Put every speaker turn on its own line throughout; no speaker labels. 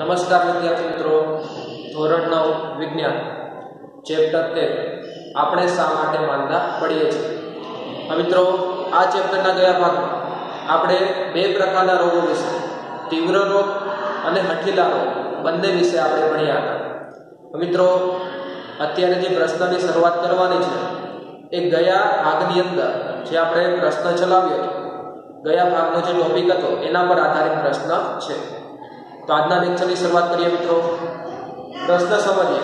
નમસ્કાર વિદ્યાર્થી મિત્રો. ધોરણ નવ વિજ્ઞાન, ચેપ્ટર તેર. આપણે શા માટે માંદા પડીએ છીએ? મિત્રો, આ ચેપ્ટરના ગયા ભાગમાં આપણે બે પ્રકારના રોગો વિશે, તીવ્ર રોગ અને હઠીલા રોગ, બંને વિશે આપણે ભણ્યા હતા. મિત્રો, અત્યારે જે પ્રશ્નની શરૂઆત કરવાની છે, એ ગયા ભાગની અંદર જે આપણે પ્રશ્ન ચલાવ્યો ગયા ભાગનો જે ટોપિક હતો, એના પર આધારિત પ્રશ્ન છે. તો આજના લેક્ચરની શરૂઆત કરીએ મિત્રો. પ્રશ્ન સમજીએ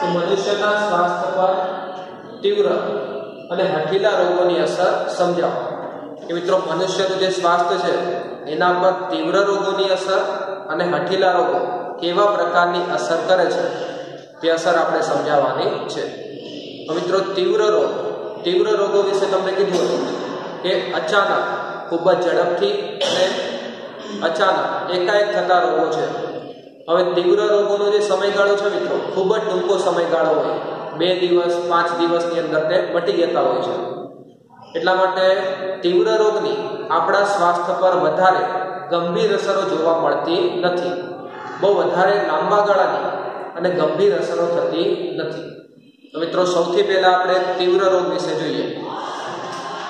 કે મનુષ્યના સ્વાસ્થ્ય પર તીવ્ર અને હઠીલા રોગોની અસર સમજાવો. કે મિત્રો, મનુષ્યનું જે સ્વાસ્થ્ય છે, એના પર તીવ્ર રોગોની અસર અને હઠીલા રોગો કેવા પ્રકારની અસર કરે છે, તે અસર આપણે સમજાવવાની છે. મિત્રો, તીવ્ર રોગ, તીવ્ર રોગો વિશે તમને કીધું હતું કે અચાનક ખૂબ જ ઝડપથી અને અચાનક, એકાએક થતા રોગો છે. હવે તીવ્ર રોગોનો જે સમયગાળો છે મિત્રો, ખૂબ જ ટૂંકો સમયગાળો હોય. બે દિવસ, પાંચ દિવસની અંદર તે મટી જતા હોય છે. એટલા માટે તીવ્ર રોગની આપણા સ્વાસ્થ્ય પર વધારે ગંભીર અસરો જોવા મળતી નથી. બહુ વધારે લાંબા ગાળાની અને ગંભીર અસરો થતી નથી. તો મિત્રો, સૌથી પહેલા આપણે તીવ્ર રોગ વિશે જોઈએ.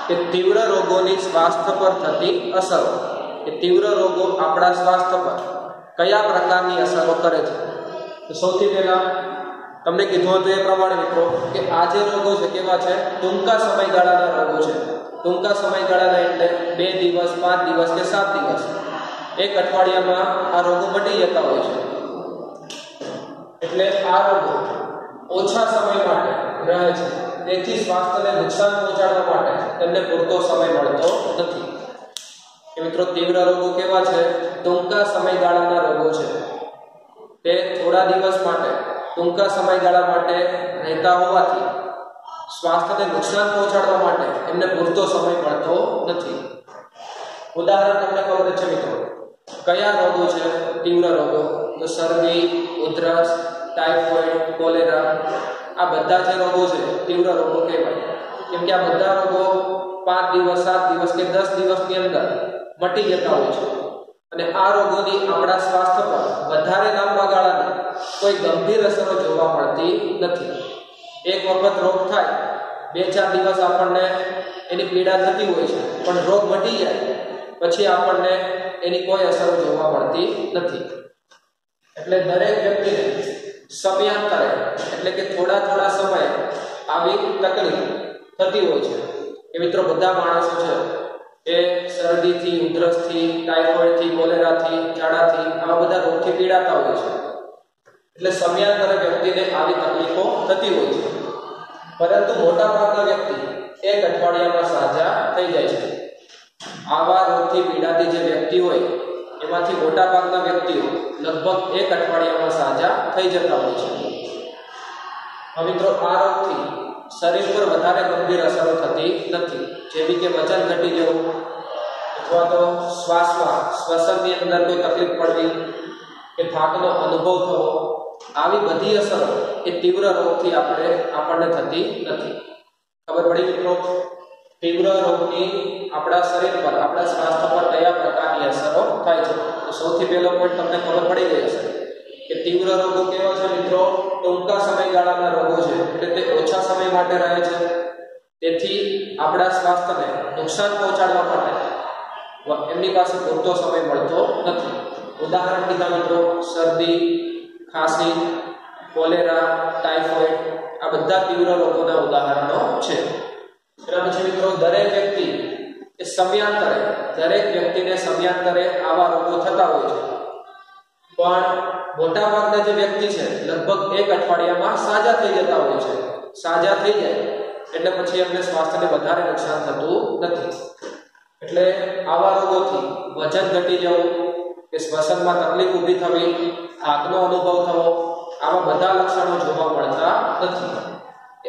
કે તીવ્ર રોગોની સ્વાસ્થ્ય પર થતી અસરો. કે તીવ્ર રોગો આપણા સ્વાસ્થ્ય પર કયા પ્રકારની અસરો કરે છે? તો સૌથી પહેલા તમને કીધું હતું એ પ્રમાણે મિત્રો કે આ જે રોગો છે, કેવા છે? ટૂંકા સમયગાળાના રોગો છે. ટૂંકા સમયગાળાના એટલે બે દિવસ, પાંચ દિવસ કે સાત દિવસ. એક અઠવાડિયામાં આ રોગો મટી જતા હોય છે. એટલે આ રોગો ઓછા સમય માટે રહે છે. તેથી સ્વાસ્થ્યને નુકસાન પહોંચાડવા માટે તેમને પૂરતો સમય મળતો નથી. મિત્રો તીવ્ર રોગો કેવા છે? ટૂંકા સમયગાળાના રોગો છે. તે થોડા દિવસ માટે, ટૂંકા સમયગાળા માટે રહેતા હોવાથી સ્વાસ્થ્યને નુકસાન પહોંચાડવા માટે એમને પૂરતો સમય મળતો નથી. ઉદાહરણ તમને ખબર છે મિત્રો. કયા રોગો છે? તીવ્ર રોગો, તો શરદી, ઉધરસ, ટાઇફોઇડ, કોલેરા, આ બધા જે રોગો છે, તીવ્ર રોગો કહેવાય. કેમ કે આ બધા રોગો પાંચ દિવસ, સાત દિવસ કે દસ દિવસની અંદર મટી જતા હોય છે. અને આ રોગોની આપણા સ્વાસ્થ્ય પર વધારે લાંબા ગાળાની કોઈ ગંભીર અસરો જોવા મળતી નથી. એક વખત રોગ થાય, બે ચાર દિવસ આપણને એની પીડા થતી હોય છે, પણ રોગ મટી જાય, પછી આપણને એની કોઈ અસરો જોવા મળતી નથી. એટલે દરેક વ્યક્તિને સમયાંતરે, એટલે કે થોડા થોડા સમયે આવી તકલીફ થતી હોય છે. એ મિત્રો, બધા માણસો છે એ શરદીથી, ઉધરસથી, ટાઇફોઇડથી, કોલેરાથી, ઝાડાથી આવા બધા રોગથી પીડાતા હોય છે. એટલે સમયાંતરે વ્યક્તિને આવી તકલીફો થતી હોય છે. પરંતુ મોટાભાગના વ્યક્તિ એક અઠવાડિયામાં સાજા થઈ જાય છે. આવા રોગથી પીડાતી જે વ્યક્તિ હોય, એમાંથી મોટાભાગના વ્યક્તિઓ લગભગ એક અઠવાડિયામાં સાજા થઈ જતા હોય છે. મિત્રો, આ રોગથી શરીર પર વધારે ગંભીર અસરો થતી નથી. જેવી કે વજન ઘટી જવું અથવા તો શ્વાસમાં, શ્વસનની અંદર કોઈ તકલીફ પડવી કે થાકનો અનુભવ થવો, આવી બધી અસરો એ તીવ્ર રોગથી આપણે, આપણને થતી નથી. ખબર પડી મિત્રો? તીવ્ર રોગની આપણા શરીર પર, આપણા સ્વાસ્થ્ય પર કયા પ્રકારની અસરો થાય છે? તો સૌથી પહેલો પોઈન્ટ તમને ખબર પડી ગઈ હશે કે તીવ્ર રોગો કેવા છે મિત્રો? ટૂંકા સમયગાળાના રોગો છે, એટલે તે ઓછા સમય માટે રહે છે. તેથી આપણા સ્વાસ્થ્યને નુકસાન પહોંચાડવા માટે એમની પાસે પૂરતો સમય મળતો નથી. ઉદાહરણ કીધા મિત્રો, શરદી, ખાંસી, કોલેરા, ટાઇફોઇડ, આ બધા તીવ્ર રોગોના ઉદાહરણો છે. એના પછી મિત્રો, દરેક વ્યક્તિ એ સમયાંતરે, દરેક વ્યક્તિને સમયાંતરે આવા રોગો થતા હોય છે. પણ મોટાભાગના જે વ્યક્તિ છે, લગભગ એક અઠવાડિયામાં સાજા થઈ જતા હોય છે. સાજા થઈ જાય, એટલે પછી એમને સ્વાસ્થ્યને વધારે નુકસાન થતું નથી. એટલે આવા રોગોથી વજન ઘટી જવું, કે શ્વસનમાં તકલીફ ઊભી થવી, થાકનો અનુભવ થવો, આવા બધા લક્ષણો જોવા મળતા નથી.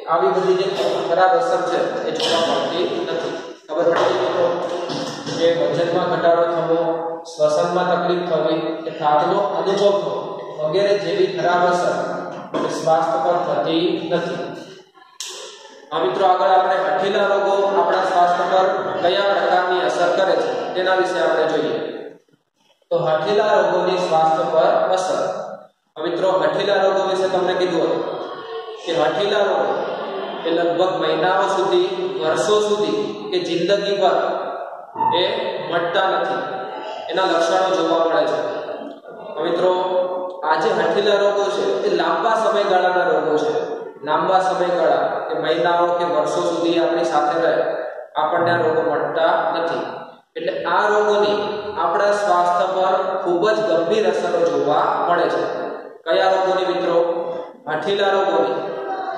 આવી બધી જે ખરાબ અસર છે, એ જોવા મળતી નથી. ખબર પડી કે વજનમાં ઘટાડો થવો, શ્વસનમાં તકલીફ થવી, કે થાકનો અનુભવ થવો. વગેરે જેવી ખરાબ અસર સ્વાસ્થ્ય પર થતી નથી. આ મિત્રો આગળ આપણે હઠીલા રોગો આપણા સ્વાસ્થ્ય પર કયા પ્રકારની અસર કરે છે તેના વિશે આપણે જોઈએ. તો હઠીલા રોગોની સ્વાસ્થ્ય પર અસર. મિત્રો હઠીલા રોગો વિશે તમને કીધું હતું કે હઠીલા રોગો એ લગભગ મહિનાઓ સુધી, વર્ષો સુધી કે જિંદગી પર એ મટતા નથી. એના લક્ષણો જોવા મળે છે. મિત્રો આ જે હઠીલા રોગો છે, એ લાંબા સમયગાળાના રોગો છે. લાંબા સમયગાળા કે મહિનાઓ કે વર્ષો સુધી આપણી સાથે રહે, આપણને આ રોગો મળતા નથી. એટલે આ રોગોની આપણા સ્વાસ્થ્ય પર ખૂબ જ ગંભીર અસરો જોવા મળે છે. કયા રોગોની મિત્રો? હઠીલા રોગોની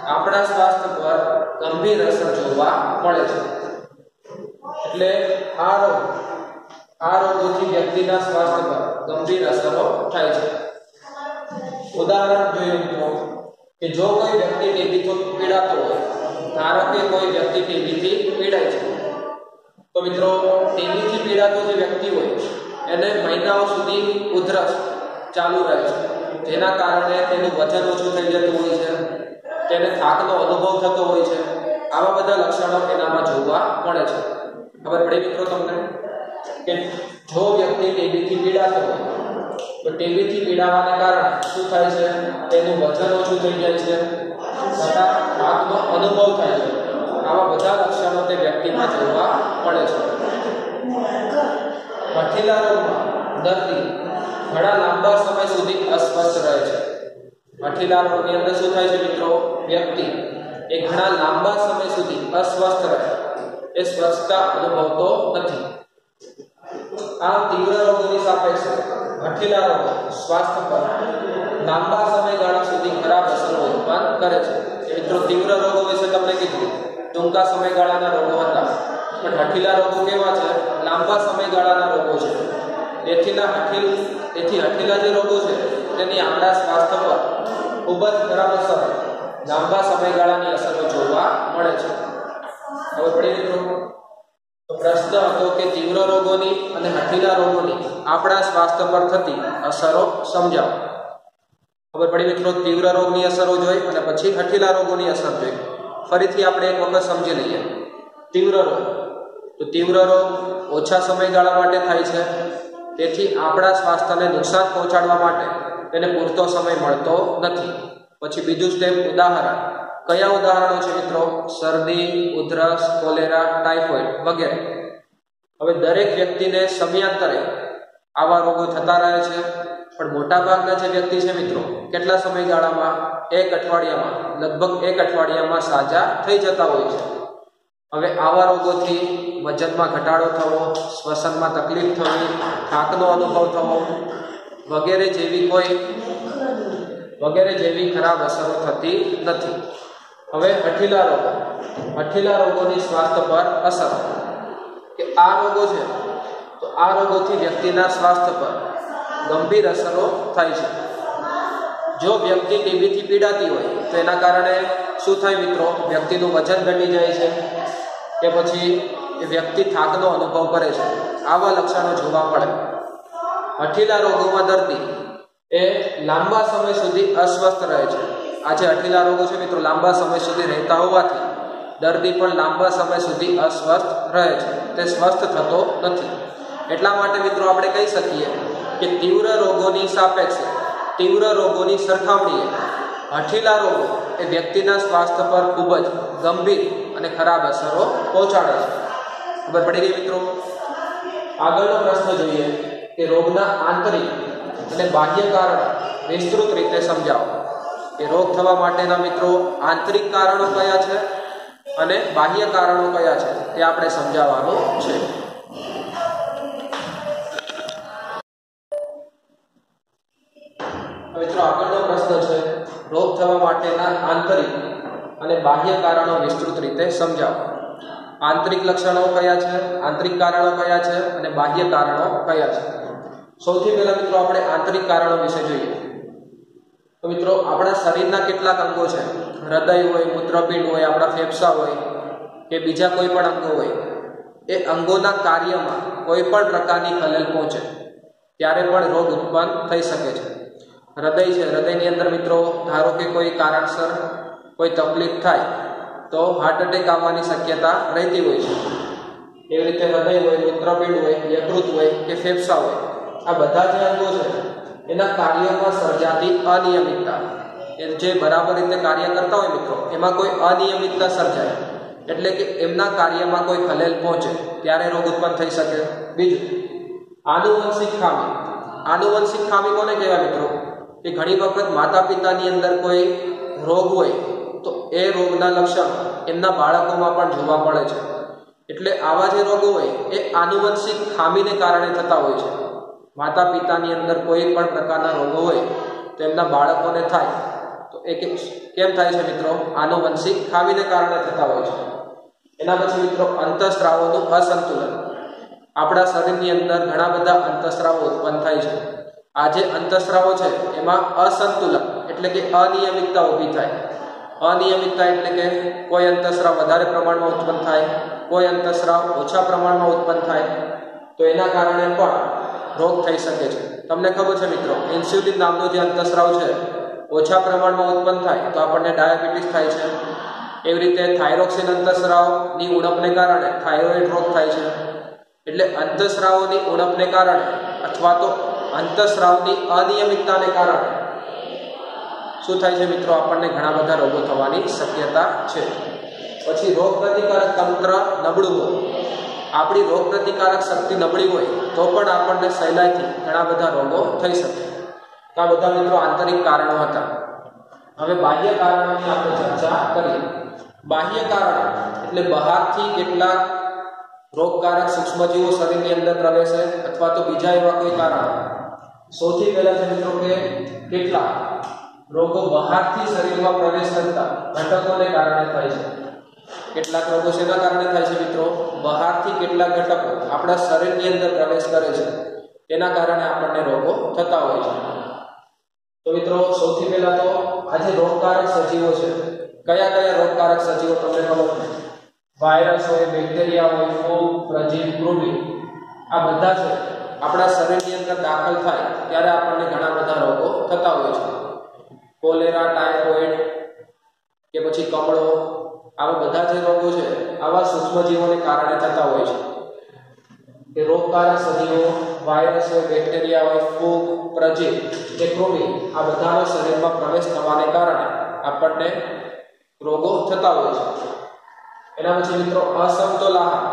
આપણા સ્વાસ્થ્ય પર ગંભીર અસર જોવા મળે છે. એટલે આ રોગ, આ રોગોથી વ્યક્તિના સ્વાસ્થ્ય પર ગંભીર અસરો થાય છે. ઉદાહરણ જોઈએ મિત્રો, કે જો કોઈ વ્યક્તિ ટીબીથી પીડાતો હોય, ધારો કે કોઈ વ્યક્તિ ટીબીથી પીડાય છે. તો મિત્રો ટીબીથી પીડાતો જે વ્યક્તિ હોય, એને મહિનાઓ સુધી ઉધરસ ચાલુ રહે છે. જેના કારણે તેનું વજન ઓછું થઈ જતું હોય છે, તેને થાકનો અનુભવ થતો હોય છે. આવા બધા લક્ષણો એનામાં જોવા મળે છે. ખબર પડી મિત્રો તમને? કે જો વ્યક્તિ ટીબીથી પીડાતો હોય તો ટીબીથી પીડાવાને કારણે શું થાય છે? તેનું વજન ઓછું થઈ જાય છે. તથા ભાગનો અનુભવ થાય છે. આવા બધા લક્ષણો તે વ્યક્તિમાં જોવા મળે છે. હઠીલા રોગમાં દર્દી ઘણા લાંબા સમય સુધી અસ્વસ્થ રહે છે. મઠીલા રોગની અંદર શું થાય છે મિત્રો? વ્યક્તિ એ ઘણા લાંબા સમય સુધી અસ્વસ્થ રહે. એ સ્વસ્થતા અનુભવતો નથી. આ તીવ્ર રોગોની સાપેક્ષે હઠીલા રોગો સ્વાસ્થ્ય પર લાંબા સમયગાળા સુધી ખરાબ અસરો ઉત્પન્ન કરે છે. મિત્રો તીવ્ર રોગો વિશે તમને કીધું. ટૂંકા સમયગાળાના રોગો હતા. પણ હઠીલા રોગો કેવા છે? લાંબા સમયગાળાના રોગો છે. એથીના હઠીલ એથી હઠીલા જે રોગો છે, તેની આપણા સ્વાસ્થ્ય પર ખૂબ જ ખરાબ અસર, લાંબા સમયગાળાની અસરો જોવા મળે છે. હવે પડી મિત્રો? તો પ્રશ્ન હતો કે તીવ્ર રોગોની અને હઠીલા રોગોની આપણા સ્વાસ્થ્ય પર થતી અસરો સમજાવો. ખબર પડી મિત્રો, તીવ્ર રોગની અસરો જોઈ અને પછી હઠીલા રોગોની અસર જોઈ. ફરીથી આપણે એક વખત સમજી લઈએ. તીવ્ર રોગ. તો તીવ્ર રોગ ઓછા સમયગાળા માટે થાય છે. તેથી આપણા સ્વાસ્થ્યને નુકસાન પહોંચાડવા માટે તેને પૂરતો સમય મળતો નથી. પછી બીજું સ્ટેપ ઉદાહરણ. કયા ઉદાહરણો છે મિત્રો? શરદી, ઉધરસ, કોલેરા, ટાઇફોઇડ વગેરે. હવે દરેક વ્યક્તિને સમયાંતરે આવા રોગો થતા રહે છે. પણ મોટાભાગના જે વ્યક્તિ છે મિત્રો, કેટલા સમયગાળામાં? એક અઠવાડિયામાં. લગભગ એક અઠવાડિયામાં સાજા થઈ જતા હોય છે. હવે આવા રોગોથી વજનમાં ઘટાડો થવો, શ્વસનમાં તકલીફ થવી, થાકનો અનુભવ થવો, વગેરે જેવી કોઈ, વગેરે જેવી ખરાબ અસરો થતી નથી. હવે અઠીલા રોગો. અઠીલા રોગોની સ્વાસ્થ્ય પર અસર. કે આ રોગો છે, તો આ રોગોથી વ્યક્તિના સ્વાસ્થ્ય પર ગંભીર અસરો થાય છે. જો વ્યક્તિ ટીબીથી પીડાતી હોય, તો એના કારણે શું થાય મિત્રો? વ્યક્તિનું વજન ઘટી જાય છે, કે પછી એ વ્યક્તિ થાકનો અનુભવ કરે છે. આવા લક્ષણો જોવા મળે. અઠીલા રોગોમાં દર્દી એ લાંબા સમય સુધી અસ્વસ્થ રહે છે. આ જે હઠીલા રોગો છે મિત્રો, લાંબા સમય સુધી રહેતા હોવાથી દર્દી પણ લાંબા સમય સુધી અસ્વસ્થ રહે છે. તે સ્વસ્થ થતો નથી. એટલા માટે મિત્રો આપણે કહી શકીએ કે તીવ્ર રોગોની સાપેક્ષે, તીવ્ર રોગોની સરખામણીએ હઠીલા રોગો એ વ્યક્તિના સ્વાસ્થ્ય પર ખૂબ જ ગંભીર અને ખરાબ અસરો પહોંચાડે છે. ખબર પડી ગઈ મિત્રો? આગળનો પ્રશ્ન જોઈએ કે રોગના આંતરિક અને બાહ્ય કારણ વિસ્તૃત રીતે સમજાવો. કે રોગ થવા માટેના મિત્રો આંતરિક કારણો કયા છે અને બાહ્ય કારણો કયા છે તે આપણે સમજાવવાનું છે. મિત્રો આગળનો પ્રશ્ન છે, રોગ થવા માટેના આંતરિક અને બાહ્ય કારણો વિસ્તૃત રીતે સમજાવો. આંતરિક લક્ષણો કયા છે, આંતરિક કારણો કયા છે અને બાહ્ય કારણો કયા છે? સૌથી પહેલા મિત્રો આપણે આંતરિક કારણો વિશે જોઈએ. તો મિત્રો, આપણા શરીરના કેટલાક અંગો છે. હૃદય હોય, મૂત્રપિંડ હોય, આપણા ફેફસા હોય કે બીજા કોઈ પણ અંગો હોય, એ અંગોના કાર્યમાં કોઈ પણ પ્રકારની ખલેલ પહોંચે. ત્યારે પણ રોગ ઉત્પન્ન થઈ શકે છે. હૃદય છે, હૃદયની અંદર મિત્રો, ધારો કે કોઈ કારણસર કોઈ તકલીફ થાય, તો હાર્ટ એટેક આવવાની શક્યતા રહેતી હોય છે. એવી રીતે હૃદય હોય, મૂત્રપિંડ હોય, યકૃત હોય કે ફેફસા હોય, આ બધા જે અંગો છે. એના કાર્યોમાં સર્જાતી અનિયમિતતા. એ જે બરાબર રીતે કાર્ય કરતા હોય મિત્રો, એમાં કોઈ અનિયમિતતા સર્જાય એટલે કે એમના કાર્યમાં કોઈ ખલેલ પહોંચે, ત્યારે રોગ ઉત્પન્ન થઈ શકે. બીજું, આનુવંશિક ખામી. આનુવંશિક ખામી કોને કહેવાય મિત્રો? કે ઘણી વખત માતા પિતાની અંદર કોઈ રોગ હોય, તો એ રોગના લક્ષણ એમના બાળકોમાં પણ જોવા મળે છે. એટલે આવા જે રોગો હોય, એ આનુવંશિક ખામીને કારણે થતા હોય છે. માતા પિતાની અંદર કોઈ પણ પ્રકારના રોગો હોય, તો એમના બાળકોને થાય. તો એ કેમ થાય છે મિત્રો? આનુવંશિક ખામીને કારણે થતા હોય છે. એના પછી મિત્રો અંતસ્ત્રાવોનું અસંતુલન. આપણા શરીરની અંદર ઘણા બધા અંતસ્ત્રાવો ઉત્પન્ન થાય છે. આ જે અંતસ્ત્રાવો છે, એમાં અસંતુલન એટલે કે અનિયમિતતા ઊભી થાય. અનિયમિતતા એટલે કે કોઈ અંતસ્રાવ વધારે પ્રમાણમાં ઉત્પન્ન થાય, કોઈ અંતસ્રાવ ઓછા પ્રમાણમાં ઉત્પન્ન થાય. તો એના કારણે પણ રોગ થઈ શકે છે. તમને ખબર છે મિત્રો ઇન્સ્યુલિન નામનો જે અંતસ્રાવ છે, ઓછા પ્રમાણમાં ઉત્પન્ન થાય તો આપણને ડાયાબિટીસ થાય છે. એવી રીતે થાઇરોક્સિન અંતસ્રાવની ઉણપને કારણે થાઇરોઇડ રોગ થાય છે. એટલે અંતસ્રાવોની ઉણપને કારણે અથવા તો અંતસ્રાવની અનિયમિતતાને કારણે શું થાય છે મિત્રો, આપણને ઘણા બધા રોગો થવાની શક્યતા છે. પછી રોગ પ્રતિકારક તંત્ર નબળું આપણી રોગ પ્રતિકારક શક્તિ નબળી હોય તો પણ આપણને સહેલાઈથી ઘણા બધા રોગો થઈ શકે. તો આ બધા મિત્રો આંતરિક કારણો હતા. હવે બાહ્ય કારણોની આપણે ચર્ચા કરીએ. બાહ્ય કારણ એટલે બહારથી કેટલાક રોગકારક સૂક્ષ્મજીવો શરીરની અંદર પ્રવેશે અથવા તો બીજા એવા કોઈ કારણ. સૌથી પહેલા છે મિત્રો કે કેટલા રોગો બહારથી શરીરમાં પ્રવેશ કરતા ઘટકોને કારણે થાય છે. કેટલાક રોગો શેના કારણે થાય છે મિત્રો? બહારથી કેટલાક ઘટકો આપણા શરીરની અંદર પ્રવેશ કરે છે. તેના કારણે આપણને રોગો થતા હોય છે. તો મિત્રો, સૌથી પહેલા તો આજે રોગકારક સજીવો છે. કયા કયા રોગકારક સજીવો તમને ખબર છે? વાયરસ હોય, બેક્ટેરિયા હોય, ફૂગ, પ્રજીવ, કૃમિ, આ બધા છે. આપણા શરીરની અંદર દાખલ થાય ત્યારે આપણને ઘણા બધા રોગો થતા હોય છે. કોલેરા ટાઇફોઇડ કે પછી કમળો આવા બધા જે રોગો છે, આવા સૂક્ષ્મજીવોને કારણે થતા હોય છે. કે રોગકારક સજીવો વાયરસ હોય બેક્ટેરિયા હોય, ફૂગ પ્રજીવ કે કૃમિ, આ બધાનો શરીરમાં પ્રવેશ થવાને કારણે આપણને રોગો થતા હોય છે. એના પછી મિત્રો અસમતોલ આહાર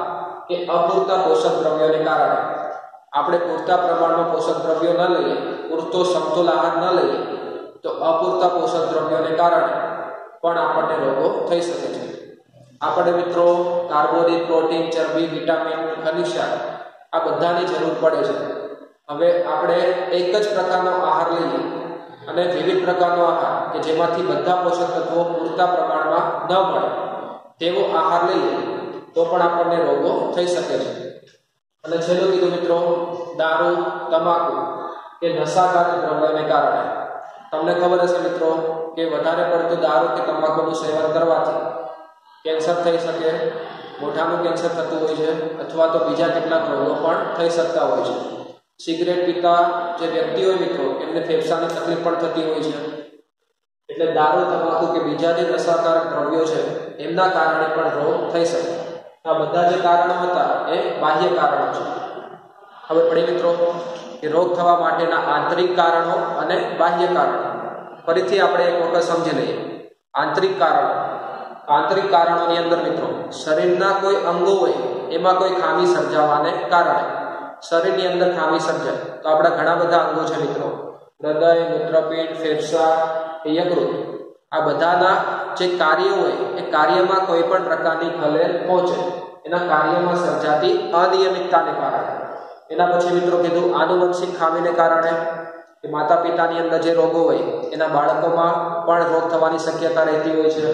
કે અપૂરતા પોષક દ્રવ્યોને કારણે. આપણે પૂરતા પ્રમાણમાં પોષક દ્રવ્યો ન લઈએ, પૂરતો સમતોલ આહાર ન લઈએ, તો અપૂરતા પોષક દ્રવ્યોને કારણે પણ આપણને રોગો થઈ શકે છે. આપણે મિત્રો, કાર્બોદિત પ્રોટીન, ચરબી, વિટામિન, ખનિજ, આ બધાની જરૂર પડે છે. હવે આપણે એક જ પ્રકારનો આહાર લઈએ અને વિવિધ પ્રકારનો આહાર કે જેમાંથી બધા પોષક તત્વો પૂરતા પ્રમાણમાં ન મળે તેવો આહાર લઈએ તો પણ આપણને રોગો થઈ શકે છે. અને છેલ્લું કીધું મિત્રો, દારૂ, તમાકુ કે નશાકારક દ્રવ્યને કારણે. તમને ખબર હશે મિત્રો કે વધારે પડતું દારૂ કે તમાકુનું સેવન કરવાથી કેન્સર થઈ શકે, મોઢાનું કેન્સર થતું હોય છે, અથવા તો બીજા કેટલાક રોગો પણ થઈ શકતા હોય છે. સિગરેટ પીતા જે વ્યક્તિ હોય મિત્રો, એમને ફેફસાની તકલીફ પણ થતી હોય છે. એટલે દારૂ તમાકુ કે બીજા જે નશાકારક દ્રવ્યો છે, એમના કારણે પણ રોગ થઈ શકે. આ બધા જે કારણો હતા, એ બાહ્ય કારણો છે. હવે પડી મિત્રો? કે રોગ થવા માટેના આંતરિક કારણો અને બાહ્ય કારણો. ફરીથી આપણે એક વખત સમજી લઈએ. આંતરિક કારણો. આંતરિક કારણોની અંદર મિત્રો, શરીરના કોઈ અંગો હોય, એમાં કોઈ ખામી સર્જાવાને કારણે. શરીરની અંદર ખામી સર્જાય. તો આપણા ઘણા બધા અંગો છે મિત્રો. હૃદય, મૂત્રપિંડ, ફેફસા યકૃત આ બધાના જે કાર્ય હોય, એ કાર્યમાં કોઈ પણ પ્રકારની ખલેલ પહોંચે. એના કાર્યમાં સર્જાતી અનિયમિતતાને કારણે. એના પછી મિત્રો કીધું આનુવંશિક ખામીને કારણે કે માતા પિતાની અંદર જે રોગો હોય, એના બાળકોમાં પણ રોગ થવાની શક્યતા રહેતી હોય છે.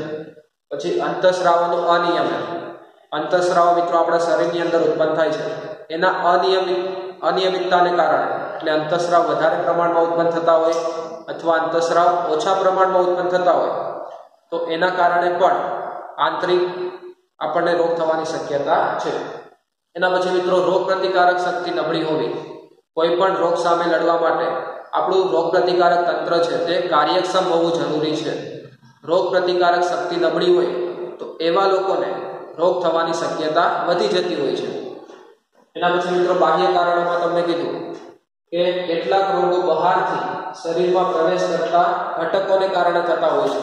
પછી અંતસ્રાવનું અનિયમિત અંતઃસ્રાવ મિત્રો આપણા શરીરની અંદર ઉત્પન્ન થાય છે. એના અનિયમિત, અનિયમિતતાને કારણે. એટલે અંતઃસ્રાવ વધારે પ્રમાણમાં ઉત્પન્ન થતા હોય અથવા અંતઃસ્રાવ ઓછા પ્રમાણમાં ઉત્પન્ન થતા હોય, તો એના કારણે પણ આંતરિક આપણને રોગ થવાની શક્યતા છે. એના પછી મિત્રો રોગ પ્રતિકારક શક્તિ નબળી હોવી. કોઈ પણ રોગ સામે લડવા માટે આપણું રોગ પ્રતિકારક તંત્ર છે, તે કાર્યક્ષમ હોવું જરૂરી છે. રોગ પ્રતિકારક શક્તિ નબળી હોય તો એવા લોકોને રોગ થવાની શક્યતા વધી જતી હોય છે. એના પછી મિત્રો, બાહ્ય કારણોમાં તમને કીધું કે કેટલાક રોગો બહારથી શરીરમાં પ્રવેશ કરતા ઘટકોને કારણે થતા હોય છે.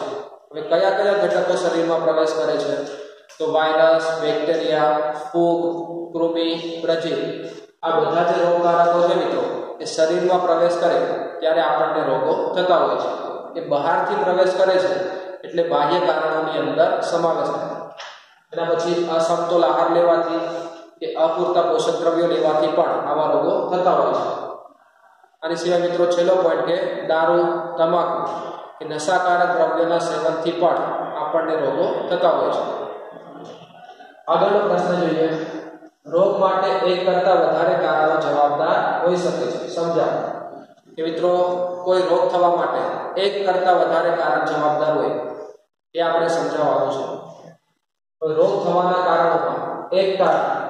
હવે કયા કયા ઘટકો શરીરમાં પ્રવેશ કરે છે? તો વાયરસ, બેક્ટેરિયા, ફૂગ, કૃમિ, પ્રજીવ આ બધા જે રોગકારકો છે મિત્રો, એ શરીરમાં પ્રવેશ કરે ત્યારે આપણને રોગો થતા હોય છે. એ બહારથી પ્રવેશ કરે છે એટલે બાહ્ય કારણોની અંદર સમાવેશ થાય. એના પછી અસમતોલ આહાર લેવાથી કે અપૂરતા પોષક દ્રવ્યો લેવાથી પણ આવા રોગો થતા હોય છે. આની સિવાય મિત્રો છેલ્લો પોઈન્ટ કે દારૂ, તમાકુ કે નશાકારક દ્રવ્યોના સેવનથી પણ આપણને રોગો થતા હોય છે. આગળનો પ્રશ્ન જોઈએ. રોગ માટે એક કરતા વધારે કારણો જવાબદાર હોઈ શકે છે. સમજાવો. કે મિત્રો, કોઈ રોગ થવા માટે એક કરતા વધારે કારણ જવાબદાર હોય, એ આપણે સમજાવવાનું છે. કોઈ રોગ થવાના કારણોમાં એક કારણ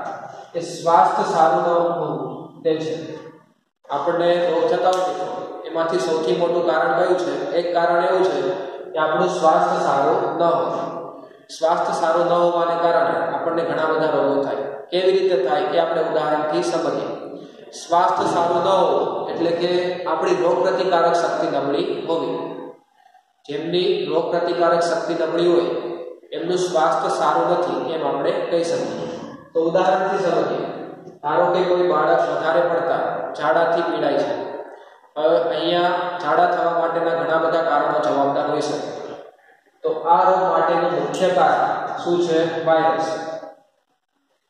એ સ્વાસ્થ્ય સારું ન હોવું, તે છે. આપણને રોગ થતા હોય એમાંથી સૌથી મોટું કારણ કયું છે? એક કારણ એવું છે કે આપણું સ્વાસ્થ્ય સારું ન હોય. સ્વાસ્થ્ય સારું ન હોવાને કારણે આપણને ઘણા બધા રોગો થાય. કેવી રીતે થાય કે આપણે ઉદાહરણથી સમજીએ. સ્વાસ્થ્ય સારું ન હોવું એટલે કે આપણી રોગ પ્રતિકારક શક્તિ નબળી હોવી. જેમની રોગ પ્રતિકારક શક્તિ નબળી હોય, એમનું સ્વાસ્થ્ય સારું નથી એમ આપણે કહી શકીએ. તો ઉદાહરણથી સમજીએ. ધારો કે કોઈ બાળક વધારે પડતા ઝાડાથી પીડાય છે. અહીંયા ઝાડા થવા માટેના ઘણા બધા કારણો જવાબદાર હોઈ શકે. તો આ રોગ માટેનું મુખ્ય કારણ શું છે? વાયરસ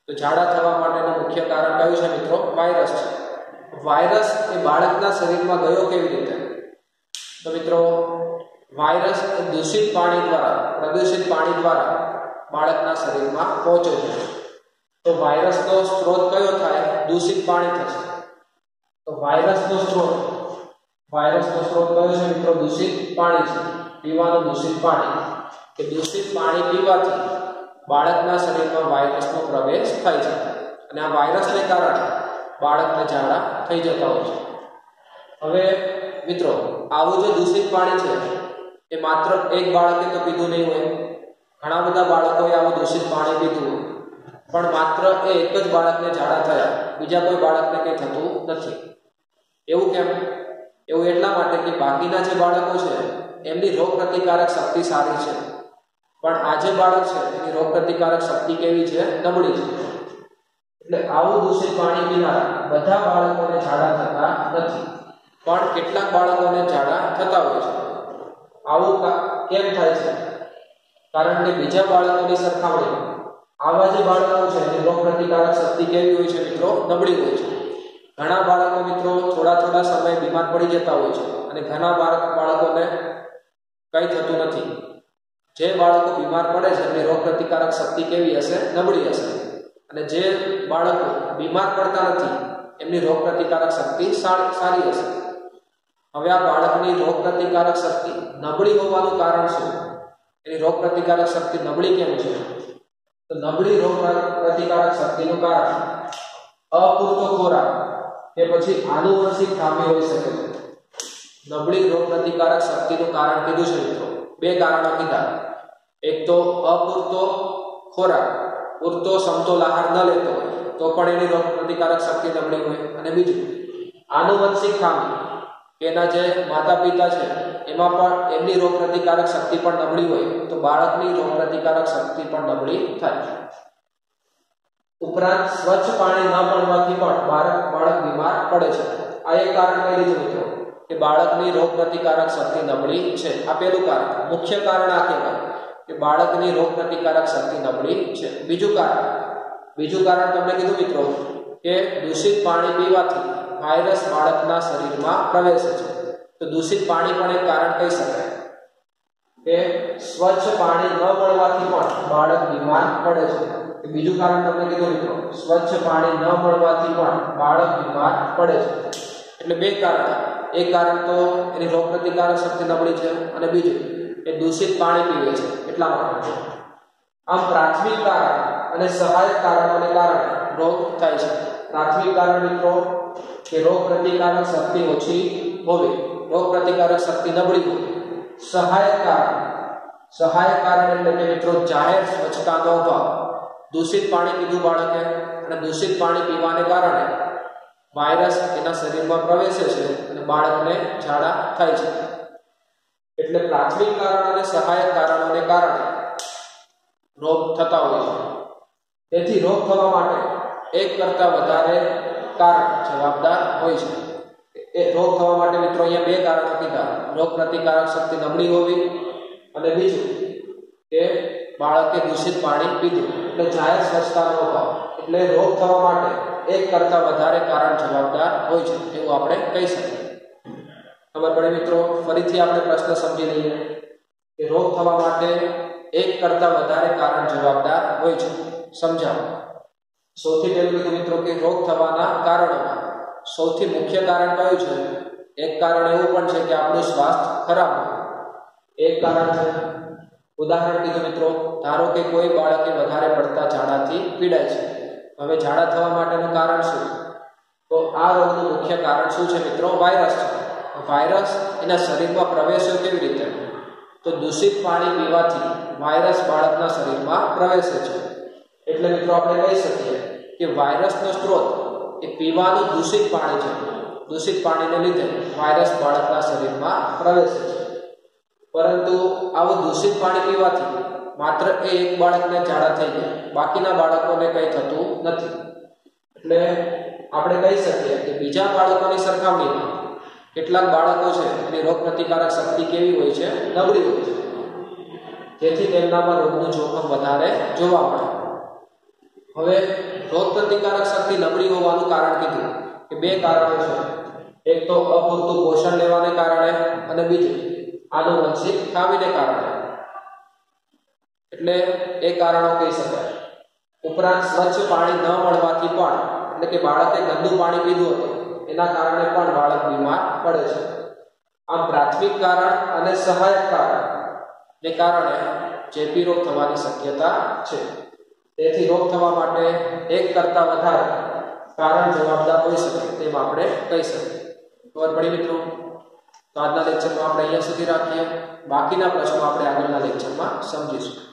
તો ઝાડા થવા માટેનું મુખ્ય કારણ કયું છે મિત્રો? વાયરસ છે. વાયરસ એ બાળકના શરીરમાં ગયો કેવી રીતે? તો મિત્રો વાયરસ એ દૂષિત પાણી દ્વારા, પ્રદૂષિત પાણી દ્વારા બાળકના શરીરમાં પહોંચે છે. તો વાયરસનો સ્ત્રોત કયો થાય? દૂષિત પાણી થશે. તો વાયરસનો સ્ત્રોત. વાયરસનો સ્ત્રોત કયો છે મિત્રો? દૂષિત પાણી છે. પીવાનું દૂષિત પાણી. કે દૂષિત પાણી પીવાથી બાળકના શરીરમાં વાયરસનો પ્રવેશ થાય છે. અને આ વાયરસને કારણે બાળકને ઝાડા થઈ જતા હોય છે. હવે મિત્રો, આવું જે દૂષિત પાણી છે, એ માત્ર એક બાળકે તો પીધું નહીં હોય. ઘણા બધા બાળકોએ આવું દૂષિત પાણી પીધું પણ માત્ર એ એક જ બાળકને ઝાડા થયા. બીજા કોઈ બાળકને કંઈ થતું નથી. એવું કેમ? એવું એટલા માટે કે બાકીના જે બાળકો છે એમની રોગ પ્રતિકારક શક્તિ સારી છે. પણ આ જે બાળક છે, એની રોગ પ્રતિકારક શક્તિ કેવી છે? નબળી છે. એટલે આવું દૂષિત પાણી પીનાર બધા બાળકોને ઝાડા થતા નથી. પણ કેટલાક બાળકોને ઝાડા થતા હોય છે. આવું કેમ થાય છે? કારણ કે બીજા બાળકોની સરખામણીમાં આવા જે બાળકો છે, એની રોગ પ્રતિકારક શક્તિ કેવી હોય છે મિત્રો? નબળી હોય છે. ઘણા બાળકો મિત્રો થોડા થોડા સમય બીમાર પડી જતા હોય છે અને ઘણા બાળક, બાળકોને કંઈ થતું નથી. જે બાળકો બીમાર પડે છે, એમની રોગ પ્રતિકારક શક્તિ કેવી હશે? નબળી હશે. અને જે બાળકો બીમાર પડતા નથી, એમની રોગ પ્રતિકારક શક્તિ સારી હશે. હવે આ બાળકની રોગ પ્રતિકારક શક્તિ નબળી હોવાનું કારણ શું? એની રોગ પ્રતિકારક શક્તિ નબળી કેમ છે? તો નબળી રોગ પ્રતિકારક શક્તિનું કારણ અપૂરતો ખોરાક, કે પછી આનુવંશિક ખામી હોઈ શકે છે. નબળી રોગ પ્રતિકારક શક્તિનું કારણ કીધું છે મિત્રો. બે કારણો કીધા. એક તો અપૂરતો ખોરાક, પૂરતો સમતોલ આહાર ન લેતો હોય, તો પણ એની રોગ પ્રતિકારક શક્તિ નબળી હોય. અને બીજું, આનુવંશિક ખામી એના જે માતા પિતા છે, એમાં પણ એમની રોગ પ્રતિકારક શક્તિ પણ નબળી હોય, તો બાળકની રોગ પ્રતિકારક શક્તિ પણ નબળી થાય ઉપરાંત સ્વચ્છ પાણી ન મળવાથી પણ બાળક બાળક બીમાર પડે છે. આ એક કારણ કહી દીધું મિત્રો. કે બાળકની રોગ પ્રતિકારક શક્તિ નબળી છે. આ પેલું કારણ. મુખ્ય કારણ આ કહેવાય કે બાળકની રોગ પ્રતિકારક શક્તિ નબળી છે. બીજું કારણ. બીજું કારણ તમને કીધું મિત્રો કે દૂષિત પાણી પીવાથી વાયરસ બાળકના શરીરમાં પ્રવેશે છે. તો દૂષિત પાણી પણ એક કારણ કહી શકાય કે સ્વચ્છ પાણી ન મળવાથી પણ બાળક બીમાર પડે છે. બીજું કારણ તમને કીધું મિત્રો, સ્વચ્છ પાણી ન મળવાથી પણ બાળક બીમાર પડે છે. એટલે બે કારણ. એક કારણ તો એની રોગ પ્રતિકારક શક્તિ નબળી છે અને બીજું એ દૂષિત પાણી પીવે છે એટલા માટે આમ પ્રાથમિક કારણ અને સહાયક કારણોને કારણે રોગ થાય છે. પ્રાથમિક કારણ મિત્રો, કે રોગ પ્રતિકારક શક્તિ ઓછી હોવી રોગ પ્રતિકારક શક્તિ નબળી હોવી. સહાયક કારણ સહાયક કારણ એટલે કે મિત્રો જાહેર સ્વચ્છતાનો અભાવ દૂષિત પાણી પીધું બાળકે અને દૂષિત પાણી પીવાને કારણે વાયરસ એના શરીરમાં પ્રવેશે છે અને બાળકને ઝાડા થાય છે. એટલે પ્રાથમિક કારણ અને સહાયક કારણોને કારણે રોગ થતા હોય છે. તેથી રોગ થવા માટે એક કરતાં વધારે કારણ જવાબદાર હોય છે. એ રોગ થવા માટે મિત્રો અહીંયા બે કારણો કીધા રોગ પ્રતિકારક શક્તિ નબળી હોવી અને બીજું કે બાળકે દૂષિત પાણી પીધું. એટલે જાહેર સ્વચ્છતાનો અભાવ એટલે રોગ થવા માટે એક કરતાં વધારે કારણ જવાબદાર હોય છે, એવું આપણે કહી શકીએ. ખબર પડે મિત્રો? ફરીથી આપણે પ્રશ્ન સમજી લઈએ કે રોગ થવા માટે એક કરતાં વધારે કારણ જવાબદાર હોય છે. સમજાવો. સૌથી પહેલું કીધું મિત્રો કે રોગ થવાના કારણોમાં સૌથી મુખ્ય કારણ કયું છે? એક કારણ એવું પણ છે કે આપણું સ્વાસ્થ્ય ખરાબ એક કારણ છે ઉદાહરણ કીધું મિત્રો, ધારો કે કોઈ બાળકે વધારે પડતા ઝાડાથી પીડાય છે. હવે ઝાડા થવા માટેનું કારણ શું? તો આ રોગનું મુખ્ય કારણ શું છે મિત્રો? વાયરસ છે. વાયરસ એના શરીરમાં પ્રવેશ્યો કેવી રીતે? તો દૂષિત પાણી પીવાથી વાયરસ બાળકના શરીરમાં પ્રવેશે છે. એટલે મિત્રો આપણે કહી શકીએ કે વાયરસનો સ્ત્રોત એ પીવાનું દૂષિત પાણી છે. દૂષિત પાણીને લીધે વાયરસ બાળકના શરીરમાં પ્રવેશે છે. પરંતુ આવું દૂષિત પાણી પીવાથી માત્ર એ એક બાળકને ઝાડા થઈ જાય. બાકીના બાળકોને કંઈ થતું નથી. એટલે આપણે કહી શકીએ કે બીજા બાળકોની સરખામણીમાં કેટલાક બાળકો છે, એની રોગ પ્રતિકારક શક્તિ કેવી હોય છે? નબળી હોય છે. જેથી તેમનામાં રોગનું જોખમ વધારે જોવા મળે. હવે રોગ પ્રતિકારક શક્તિ નબળી હોવાનું કારણ કીધું કે બે કારણો છે. એક તો અપૂરતું પોષણ લેવાને કારણે અને બીજું આનુવંશિક ખામીને કારણે. એટલે એ કારણો કહી શકાય. ઉપરાંત સ્વચ્છ પાણી ન મળવાથી પણ, એટલે કે બાળકે ગંદુ પાણી પીધું હતું, એના કારણે પણ બાળક બીમાર પડે છે. આમ પ્રાથમિક કારણ અને સહાયક કારણ ને કારણે ચેપી રોગ થવાની શક્યતા છે. તેથી રોગ થવા માટે એક કરતાં વધારે કારણ જવાબદાર હોઈ શકે તેમ આપણે કહી શકીએ. ખબર પડી મિત્રો? તો આજના લેક્ચરમાં આપણે અહીંયા સુધી રાખીએ. બાકીના પ્રશ્નો આપણે આગળના લેક્ચરમાં સમજીશું.